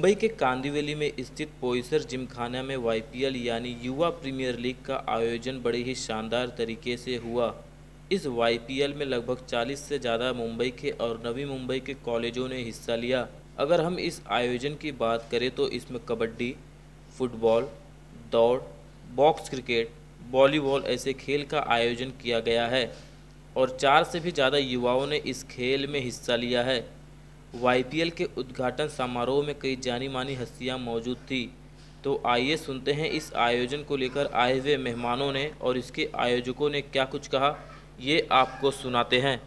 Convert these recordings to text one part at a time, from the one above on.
मुंबई के कांदिवली में स्थित पोइसर जिमखाना में वाईपीएल यानी युवा प्रीमियर लीग का आयोजन बड़े ही शानदार तरीके से हुआ। इस वाईपीएल में लगभग 40 से ज़्यादा मुंबई के और नवी मुंबई के कॉलेजों ने हिस्सा लिया। अगर हम इस आयोजन की बात करें तो इसमें कबड्डी, फुटबॉल, दौड़, बॉक्स क्रिकेट, वॉलीबॉल ऐसे खेल का आयोजन किया गया है और चार से भी ज़्यादा युवाओं ने इस खेल में हिस्सा लिया है। वाईपीएल के उद्घाटन समारोह में कई जानी मानी हस्तियाँ मौजूद थी। तो आइए सुनते हैं इस आयोजन को लेकर आए हुए मेहमानों ने और इसके आयोजकों ने क्या कुछ कहा, ये आपको सुनाते हैं।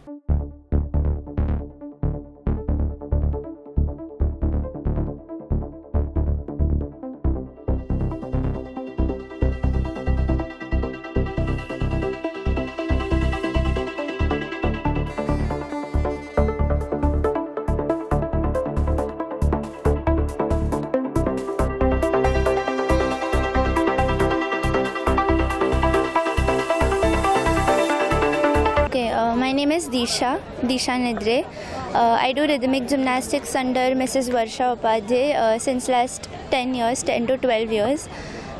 Name is Disha, Disha Nidre. Uh, I do rhythmic gymnastics under Mrs. Varsha Upadhyay uh, since last 10 years, 10 to 12 years.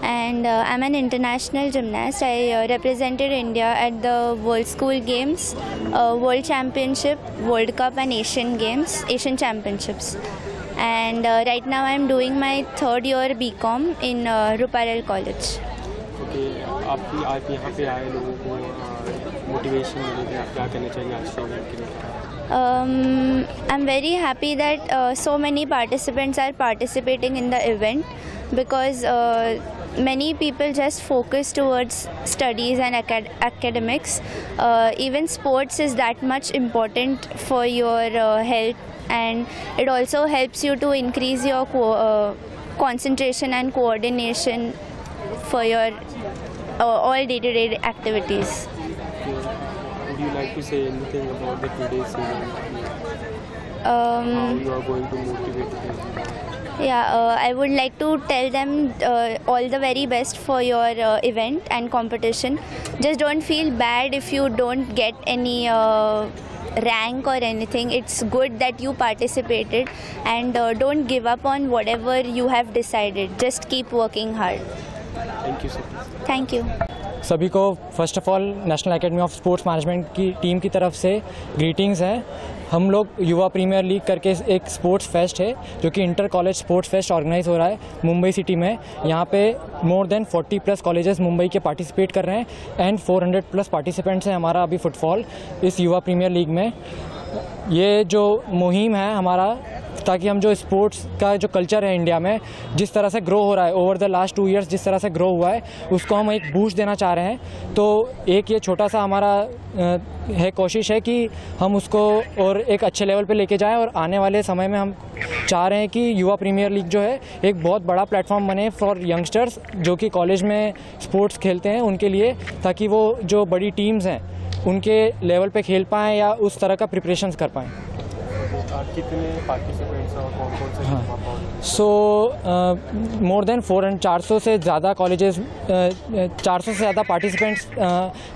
And uh, I'm an international gymnast. I uh, represented India at the World School Games, uh, World Championship, World Cup, and Asian Games, Asian Championships. And uh, right now I'm doing my third year BCom in Ruparel College. Okay आप भी आप यहाँ पे आए लोगों को motivation मिली थी आप क्या कहना चाहेंगे आज के इवेंट के लिए Um, uh, participants are participating in the event because uh, many people just focus towards studies and acad- academics. Uh, even sports is that much important for your uh, health and it also helps you to increase your co- uh, concentration and coordination for your uh, all day-to-day activities. would you like to say anything about the today's event Um, how you are going to motivate them Yeah, uh, I would like to tell them uh, all the very best for your uh, event and competition. Just don't feel bad if you don't get any uh, rank or anything. It's good that you participated and uh, don't give up on whatever you have decided. Just keep working hard. Thank you sir thank you सभी को first of all national academy of sports management की team की तरफ़ से greetings हैं। हम लोग युवा प्रीमियर लीग करके एक स्पोर्ट्स फेस्ट है जो कि inter college sports fest organise हो रहा है मुंबई सिटी में। यहाँ पे more than 40 plus colleges Mumbai के पार्टिसिपेट कर रहे हैं एंड 400 प्लस पार्टिसिपेंट्स हैं हमारा अभी फुटबॉल इस युवा प्रीमियर लीग में। ये जो मुहिम है हमारा ताकि हम जो स्पोर्ट्स का जो कल्चर है इंडिया में, जिस तरह से ग्रो हो रहा है over the last two years जिस तरह से ग्रो हुआ है, उसको हम एक बूस्ट देना चाह रहे हैं। तो एक ये छोटा सा हमारा है कोशिश है कि हम उसको और एक अच्छे लेवल पे लेके जाएँ और आने वाले समय में हम चाह रहे हैं कि युवा प्रीमियर लीग जो है, एक बहुत बड़ा प्लेटफॉर्म बने फॉर यंगस्टर्स जो कि कॉलेज में स्पोर्ट्स खेलते हैं उनके लिए, ताकि वो जो बड़ी टीम्स हैं, उनके लेवल पे खेल पाएँ या उस तरह का प्रिपरेशन कर पाएँ। कितने पार्टिसिपेंट्स और कौन कौन से हाँ। So more than four and चार सौ से ज़्यादा कॉलेजेस चार सौ से ज़्यादा पार्टिसिपेंट्स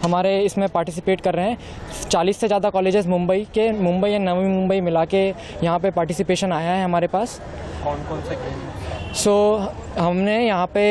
हमारे इसमें पार्टिसिपेट कर रहे हैं। चालीस से ज़्यादा कॉलेजेस मुंबई के मुंबई या नवी मुंबई मिला के यहाँ पे पार्टिसिपेशन आया है हमारे पास। कौन कौन से गेम so, हमने यहाँ पे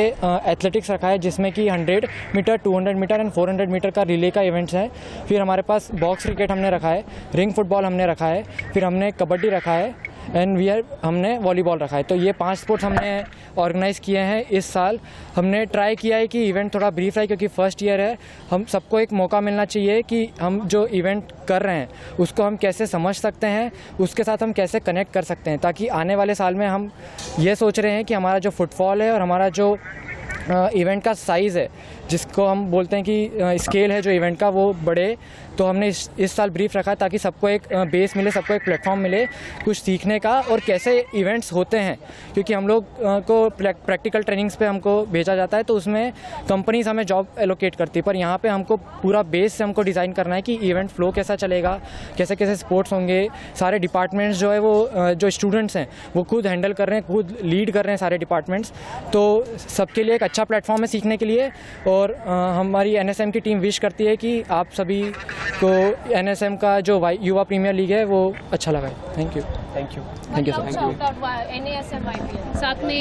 एथलेटिक्स रखा है जिसमें कि 100 मीटर 200 मीटर एंड 400 मीटर का रिले का इवेंट्स है। फिर हमारे पास बॉक्स क्रिकेट हमने रखा है रिंग फुटबॉल हमने रखा है फिर हमने कबड्डी रखा है एंड वी आर हमने वॉलीबॉल रखा है। तो ये पाँच स्पोर्ट्स हमने ऑर्गेनाइज़ किए हैं इस साल। हमने ट्राई किया है कि इवेंट थोड़ा ब्रीफ रहे, क्योंकि फ़र्स्ट ईयर है। हम सबको एक मौका मिलना चाहिए कि हम जो इवेंट कर रहे हैं, उसको हम कैसे समझ सकते हैं, उसके साथ हम कैसे कनेक्ट कर सकते हैं, ताकि आने वाले साल में हम ये सोच रहे हैं कि हमारा जो फुटफॉल है और हमारा जो इवेंट का साइज़ है, जिसको हम बोलते हैं कि स्केल है जो इवेंट का, वो बढ़े तो हमने इस इस साल ब्रीफ रखा ताकि सबको एक बेस मिले, सबको एक प्लेटफॉर्म मिले कुछ सीखने का और कैसे इवेंट्स होते हैं। क्योंकि हम लोग को प्रैक्टिकल ट्रेनिंग्स पे हमको भेजा जाता है तो उसमें कंपनीज़ हमें जॉब एलोकेट करती है। पर यहाँ पे हमको पूरा बेस से हमको डिज़ाइन करना है कि इवेंट फ्लो कैसा चलेगा, कैसे कैसे स्पोर्ट्स होंगे। सारे डिपार्टमेंट्स जो है वो जो स्टूडेंट्स हैं, वो खुद हैंडल कर रहे हैं, खुद लीड कर रहे हैं सारे डिपार्टमेंट्स तो सबके लिए एक अच्छा प्लेटफॉर्म है सीखने के लिए और हमारी एनएसएम की टीम विश करती है कि आप सभी को एन का जो युवा प्रीमियर लीग है वो अच्छा लगा। है thank you thank you thank you sir Shout out Y- NASM YPL. साथ में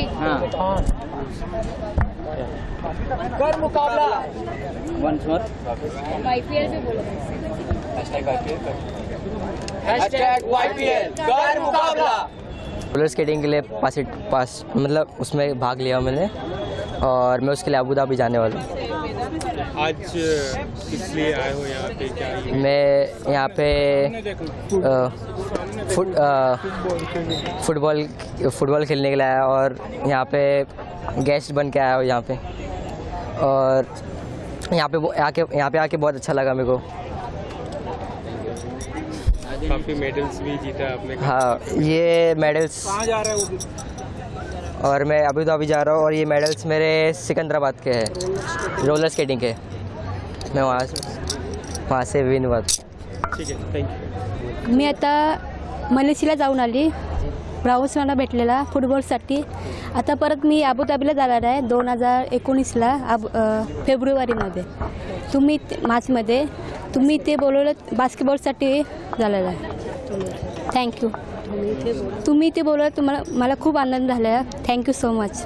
YPL भी बोलो। रोलर स्केटिंग के लिए पास पास मतलब उसमें भाग लिया मैंने। और मैं उसके लिए अबू धाबी जाने वाला हूँ। आज किस लिए आए हो यहाँ पे? क्या ये? मैं यहाँ पे फुट फुटबॉल फुटबॉल खेलने के लिए आया और यहाँ पे गेस्ट बन के आया हूँ यहाँ पे। और यहाँ पे वो- आके यहाँ पे आके बहुत अच्छा लगा मेरे को। काफ़ी मेडल्स भी जीता आपने। हाँ ये मेडल्स और मैं अभी धाबी जा रहा हूँ और ये मेडल्स मेरे सिकंदराबाद के हैं। रोलर स्केटिंग के। मैं वहाँ से वहाँ से विन हुआ। ठीक है थैंक यू मी आता मलेशियाला जाऊन आली. ब्राऊन्स मला भेटलेला फुटबॉलसाठी. आता परत मी अबुधाबीला जाणार आहे दोन हज़ार एकोणीसला अब अ, फेब्रुवारीमध्ये. तुम्ही ते- मार्चमध्ये. तुम्ही ते बोलवलं बास्केटबॉलसाठी झालेलं आहे. थँक्यू तुम्ही ते बोला तुम्हाला मला खूप आनंद झाला. Thank you so much